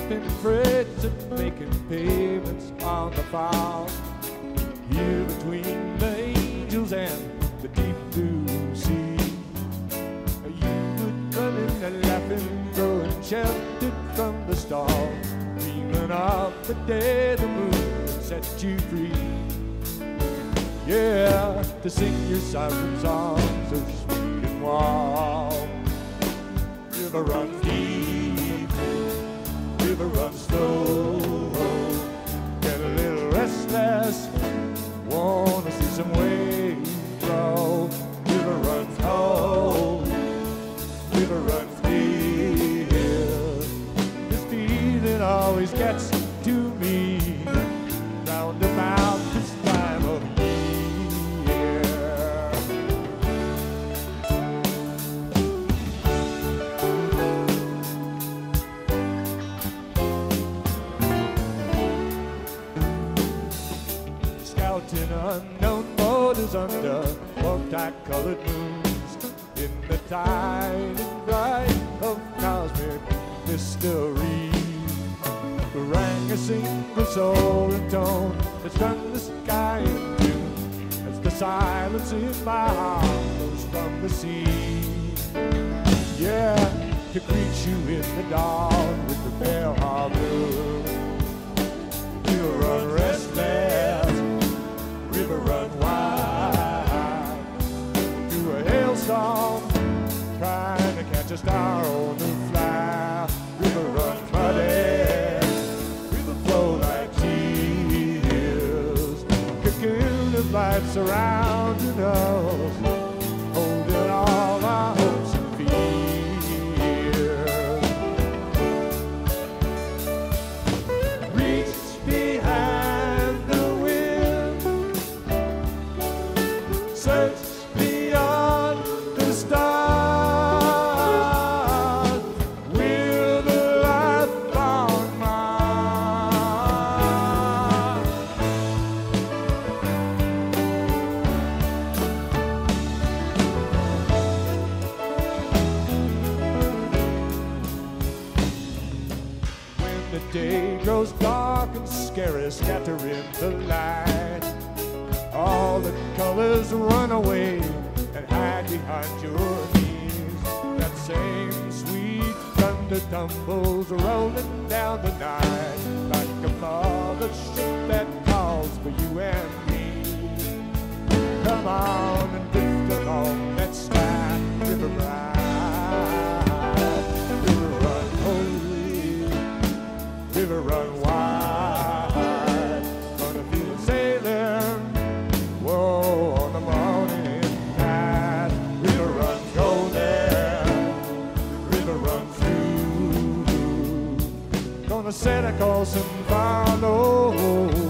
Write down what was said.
lifting freights and making payments on the farm. Here between the angels and the deep blue sea. You would run in and laughing, growing sheltered from the storm. Dreaming of the day the moon set you free. Yeah, to sing your siren song so sweet and warm. River run deep, run slow. Get a little restless, wanna see some waves flow. River runs cold, oh. river runs Scouting unknown borders under multicolored moons in the tiny bright of cosmic mystery. Rang a single soaring tone that struck the sky in June as the silence in my heart flows from the sea. Yeah, to greet you in the dawn a trying to catch a star on the fly. River run muddy, river flow like tears. Cocoon of life surrounding us, day grows dark and scary, scattering the light, all the colors run away and hide behind your knees. That same sweet thunder tumbles rolling down the pharmaceuticals and follow.